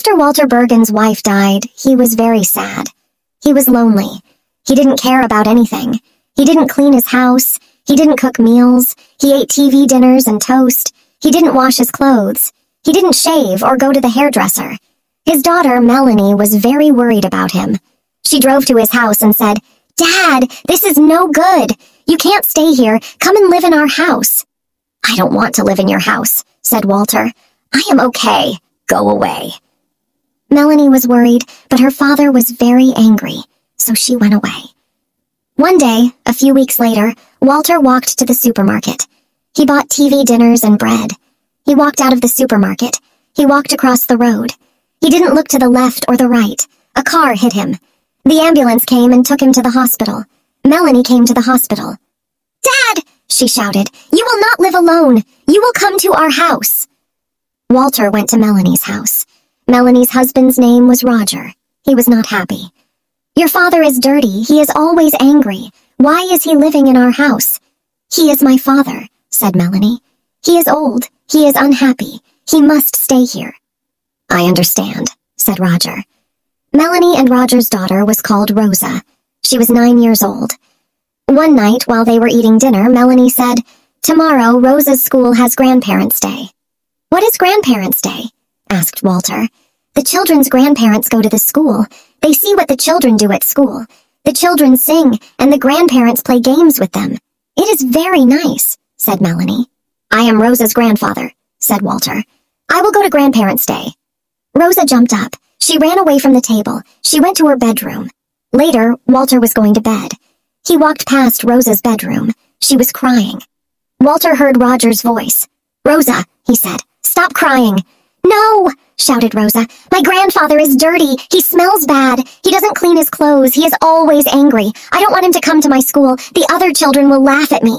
After Walter Bergen's wife died, he was very sad. He was lonely. He didn't care about anything. He didn't clean his house. He didn't cook meals. He ate TV dinners and toast. He didn't wash his clothes. He didn't shave or go to the hairdresser. His daughter, Melanie, was very worried about him. She drove to his house and said, Dad, this is no good. You can't stay here. Come and live in our house. I don't want to live in your house, said Walter. I am okay. Go away. Melanie was worried, but her father was very angry, so she went away. One day, a few weeks later, Walter walked to the supermarket. He bought TV dinners and bread. He walked out of the supermarket. He walked across the road. He didn't look to the left or the right. A car hit him. The ambulance came and took him to the hospital. Melanie came to the hospital. Dad, she shouted, you will not live alone. You will come to our house. Walter went to Melanie's house. Melanie's husband's name was Roger. He was not happy. Your father is dirty. He is always angry. Why is he living in our house? He is my father, said Melanie. He is old. He is unhappy. He must stay here. I understand, said Roger. Melanie and Roger's daughter was called Rosa. She was nine years old. One night, while they were eating dinner, Melanie said, Tomorrow, Rosa's school has Grandparents' Day. What is Grandparents' Day? Asked Walter. The children's grandparents go to the school. They see what the children do at school. The children sing, and the grandparents play games with them. It is very nice, said Melanie. I am Rosa's grandfather, said Walter. I will go to Grandparents' Day. Rosa jumped up. She ran away from the table. She went to her bedroom. Later, Walter was going to bed. He walked past Rosa's bedroom. She was crying. Walter heard Roger's voice. Rosa, he said, stop crying. No, shouted Rosa. My grandfather is dirty. He smells bad. He doesn't clean his clothes. He is always angry. I don't want him to come to my school. The other children will laugh at me.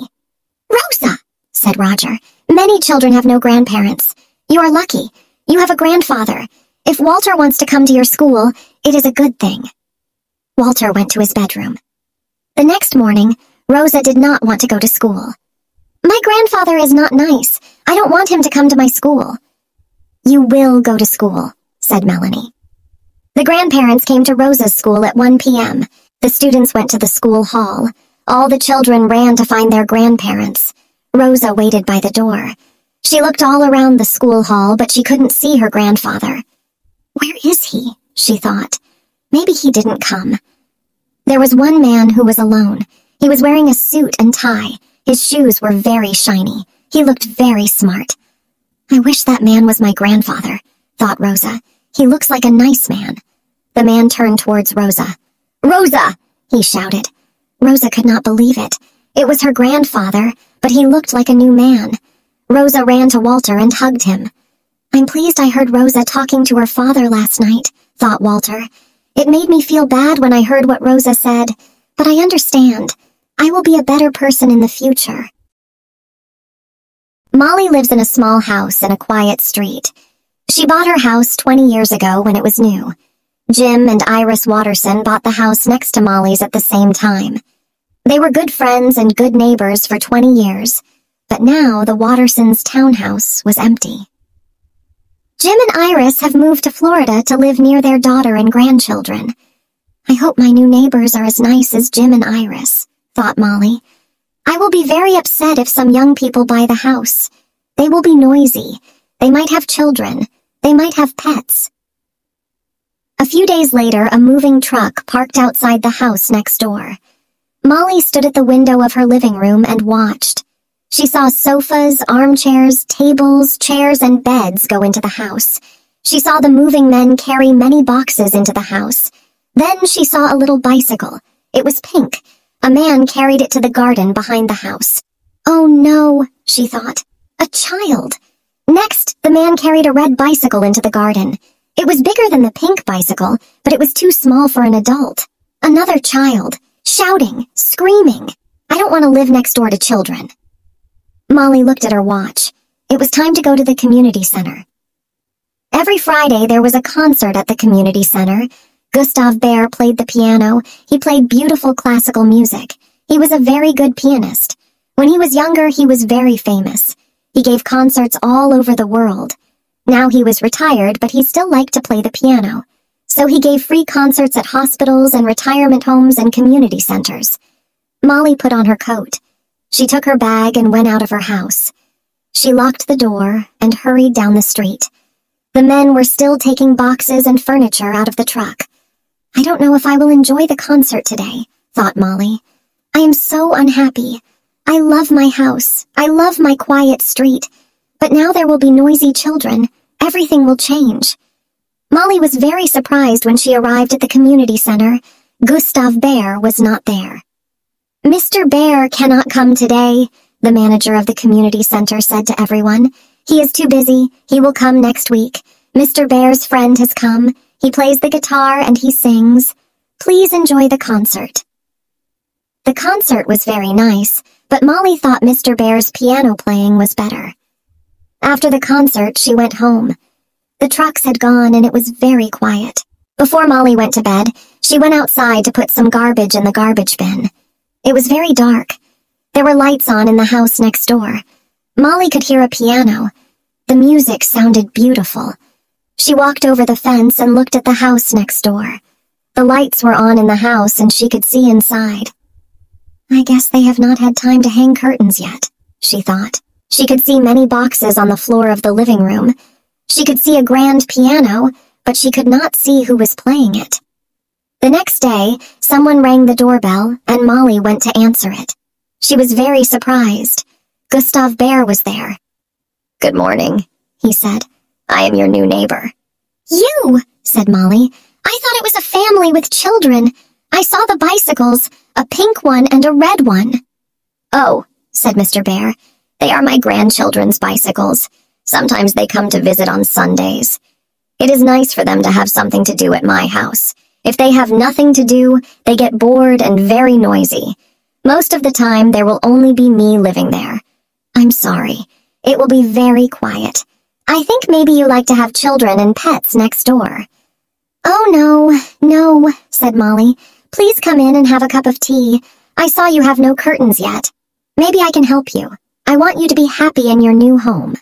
Rosa, said Roger. Many children have no grandparents. You are lucky. You have a grandfather. If Walter wants to come to your school, it is a good thing. Walter went to his bedroom. The next morning, Rosa did not want to go to school. My grandfather is not nice. I don't want him to come to my school. You will go to school, said Melanie. The grandparents came to Rosa's school at 1 p.m. The students went to the school hall. All the children ran to find their grandparents. Rosa waited by the door. She looked all around the school hall, but she couldn't see her grandfather. Where is he? she thought. Maybe he didn't come. There was one man who was alone. He was wearing a suit and tie. His shoes were very shiny. He looked very smart. I wish that man was my grandfather, thought Rosa. He looks like a nice man. The man turned towards Rosa. Rosa! he shouted. Rosa could not believe it. It was her grandfather, but he looked like a new man. Rosa ran to Walter and hugged him. I'm pleased I heard Rosa talking to her father last night, thought Walter. It made me feel bad when I heard what Rosa said, but I understand. I will be a better person in the future. Molly lives in a small house in a quiet street. She bought her house 20 years ago when it was new. Jim and Iris Watterson bought the house next to Molly's at the same time. They were good friends and good neighbors for 20 years, but now the Wattersons' townhouse was empty. Jim and Iris have moved to Florida to live near their daughter and grandchildren. I hope my new neighbors are as nice as Jim and Iris, thought Molly. I will be very upset if some young people buy the house. They will be noisy. They might have children. They might have pets. A few days later, a moving truck parked outside the house next door. Molly stood at the window of her living room and watched. She saw sofas, armchairs, tables, chairs, and beds go into the house. She saw the moving men carry many boxes into the house. Then she saw a little bicycle. It was pink. A man carried it to the garden behind the house. Oh no, she thought. A child. Next, the man carried a red bicycle into the garden. It was bigger than the pink bicycle, but it was too small for an adult. Another child. Shouting. Screaming. I don't want to live next door to children. Molly looked at her watch. It was time to go to the community center. Every Friday there was a concert at the community center. Gustav Bear played the piano. He played beautiful classical music. He was a very good pianist. When he was younger, he was very famous. He gave concerts all over the world. Now he was retired, but he still liked to play the piano. So he gave free concerts at hospitals and retirement homes and community centers. Molly put on her coat. She took her bag and went out of her house. She locked the door and hurried down the street. The men were still taking boxes and furniture out of the truck. I don't know if I will enjoy the concert today, thought Molly. I am so unhappy. I love my house. I love my quiet street. But now there will be noisy children. Everything will change. Molly was very surprised when she arrived at the community center. Gustav Bear was not there. Mr. Bear cannot come today, the manager of the community center said to everyone. He is too busy. He will come next week. Mr. Bear's friend has come. He plays the guitar and he sings. Please enjoy the concert. The concert was very nice, but Molly thought Mr. Bear's piano playing was better. After the concert, she went home. The trucks had gone and it was very quiet. Before Molly went to bed, she went outside to put some garbage in the garbage bin. It was very dark. There were lights on in the house next door. Molly could hear a piano. The music sounded beautiful. She walked over the fence and looked at the house next door. The lights were on in the house and she could see inside. I guess they have not had time to hang curtains yet, she thought. She could see many boxes on the floor of the living room. She could see a grand piano, but she could not see who was playing it. The next day, someone rang the doorbell, and Molly went to answer it. She was very surprised. Gustav Bear was there. Good morning, he said. I am your new neighbor. You, said Molly. I thought it was a family with children. I saw the bicycles, a pink one and a red one. Oh, said Mr. Bear. They are my grandchildren's bicycles. Sometimes they come to visit on Sundays. It is nice for them to have something to do at my house. If they have nothing to do, they get bored and very noisy. Most of the time, there will only be me living there. I'm sorry. It will be very quiet. I think maybe you like to have children and pets next door. Oh, no, no, said Molly. Please come in and have a cup of tea. I saw you have no curtains yet. Maybe I can help you. I want you to be happy in your new home.